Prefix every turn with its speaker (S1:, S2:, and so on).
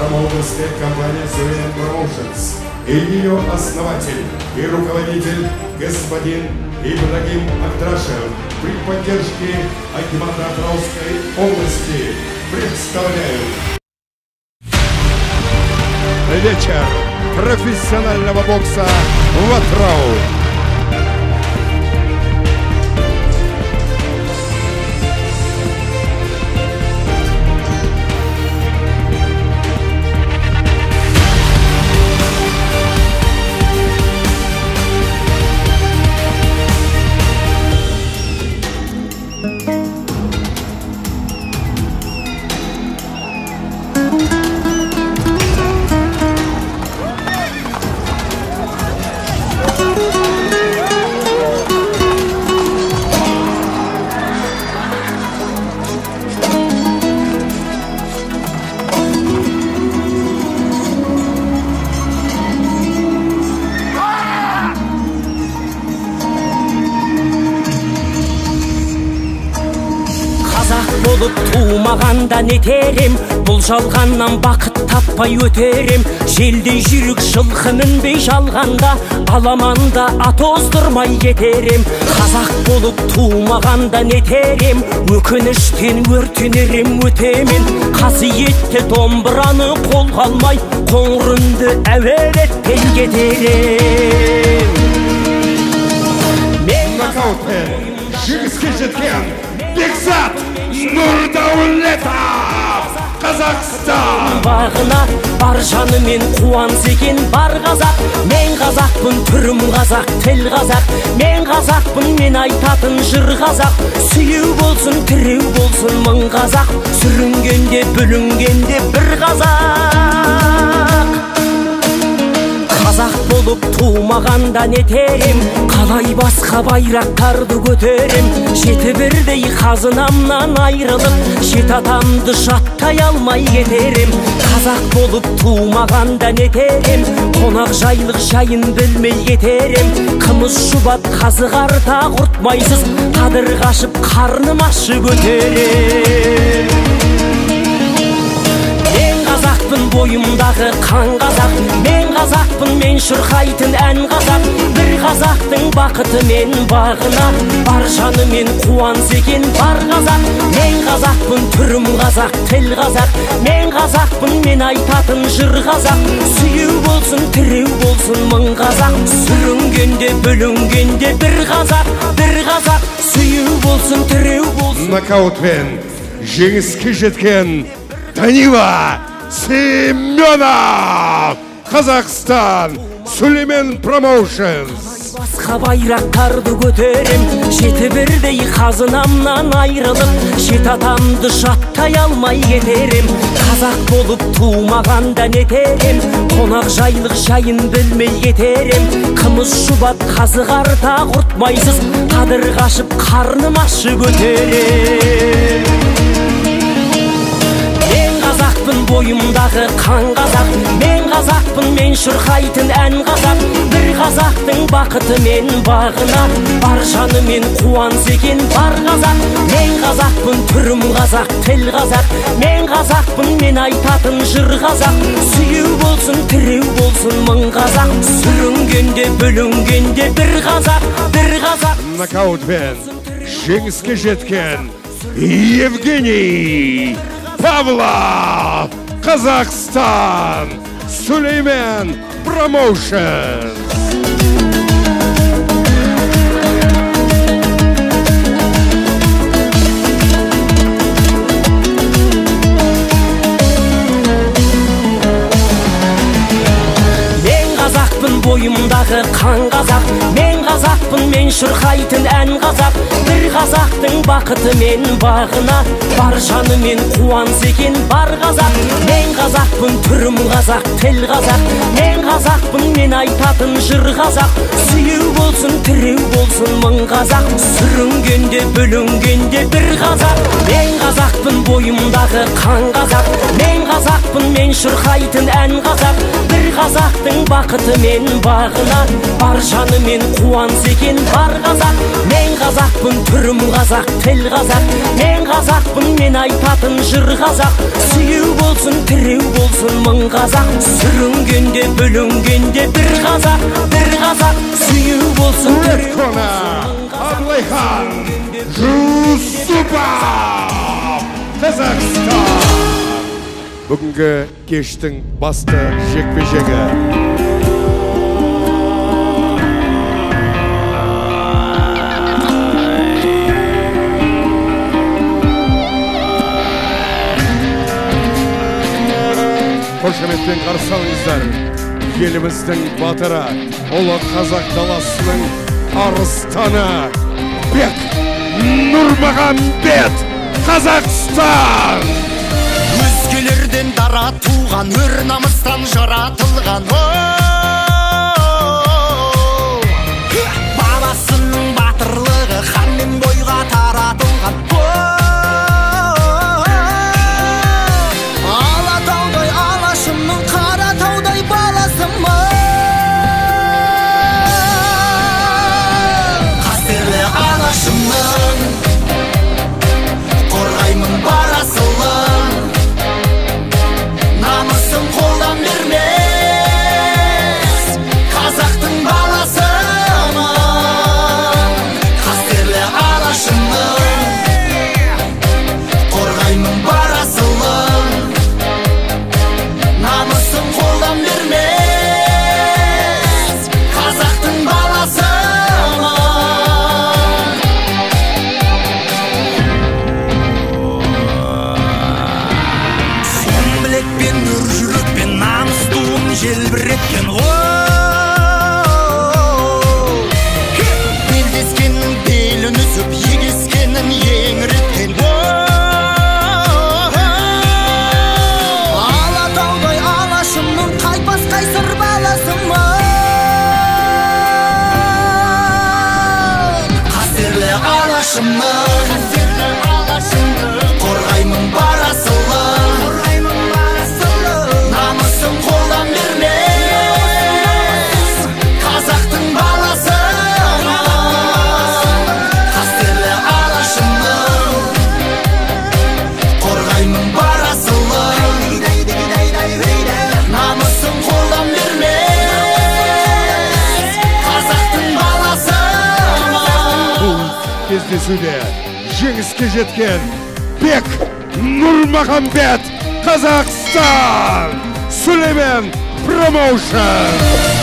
S1: промоутерская компания Sovereign Promotions и ее основатель и руководитель господин Ибрагим Актрашев при поддержке Акимата-Атраусской области. Представляют вечер профессионального бокса в Атрау.
S2: Не нетерем бұл жалғаннан бақыт таппай өтерем желдей жүрік жылқы мінбей жалғанда аламанда ат оздырмай кетерем қазақ болып тумағанда нетерем өкініштен өртенерем өтемен қасиетті домбыраны қолға алмай қоңыр үнді кетерем
S1: нокаутпен жеңіске жеткен бекзат! Нұрдәулетов қазақстан
S2: бағына бар жанымен қуанса екен бар қазақ. Мен қазақпын түрім қазақ тіл қазақ. Мен қазақпын мен айтатын жыр қазақ. Сүйеу болсын тіреу болсын мың қазақ. Сүрінгенде бүлінгенде бір қазақ. Қазақ болып тумағанда нетерем қалай басқа байрақтарды көтерем жеті бірдей қазынамнан айрылып жеті атамды жаттай алмай кетерем. Қазақ болып тумағанда нетерем қонақ жайлық жайын білмей кетерем. Қымыз шұбат қазы қарта құртмайсыз қадір қашып қарным ащы көтерем бойымдағы қан қазақ. Мен қазақпын мен шырқайтын ән қазақ. бір қазақтың бақыты мен бағына. Бар жанымен қуанса екен бар қазақ. Мен қазақпын түрім қазақ тіл қазақ. Мен қазақпын мен айтатын жыр қазақ. Сүйеу болсын тіреу болсын мың қазақ. Сүрінгенде бүлінгенде бір қазақ бір қазақ. Сүйеу болсын тіреу болсын.
S1: Нокаутпен жеңіске жеткен данила! Семенов Қазақстан Сүлеймен Промоушенс!
S2: Басқа байрақтарды көтерем. Жеті бірдей қазынамнан айрылып жеті атамды жаттай алмай кетерем. Қазақ болып тумағанда нетерем қонақ жайлық жайын білмей кетерем. Қымыз шұбат қазы қарта құртмайсыз қадір қашып қарным ащы көтерем мен қазақпын бойымдағы қан қазақ. Мен қазақпын мен шырқайтын ән қазақ. Бір қазақтың бақыты мен бағына. Бар жанымен қуанса екен бар қазақ. Мен қазақпын түрім қазақ тіл қазақ. Мен қазақпын мен айтатын жыр қазақ. Сүйеу болсын тіреу болсын мың қазақ. Сүрінгенде бүлінгенде бір қазақ бір қазақ.
S1: Нокаутпен жеңіске жеткен евгений павлов қазақстан Сүлеймен Промоушен!
S2: Бойымдағы қан қазақ. Мен қазақпын мен шырқайтын ән қазақ. Бақыты мен бағына бар жанымен қуанса екен бар қазақ. Мен қазақпын түрім қазақ тіл қазақ. Мен қазақпын мен айтатын жыр қазақ. Сүйеу болсын тіреу болсын мың қазақ. Сүрінгенде бүлінгенде бір қазақ. Мен қазақпын бойымдағы қан қазақ. Мен қазақпын мен шырқайтын ән қазақ. Бір қазақтың бақыты мен бағына бар жанымен қуанса екен бар қазақ. Мен қазақпын түрім қазақ тіл қазақ. Мен қазақпын мен айтатын жыр қазақ. Сүйеу болсын тіреу болсын мың қазақ. Сүрінгенде бүлінгенде бір қазақ бір қазақ. Сүйеу болсын
S1: Аблайхан Жусупов Қазақстан Бүгінгі кештің басты жекпе-жегі. Қошеметпен қарсы алыңыздар. Еліміздің батыры ұлы қазақ даласының арыстаны бек нұрмағамбет. Қазақстан
S3: өзгелерден дара туған өр намыстан жаратылған.
S1: Кездесуде жеңіске жеткен бек нұрмағамбет қазақстан! Сүлеймен промоушн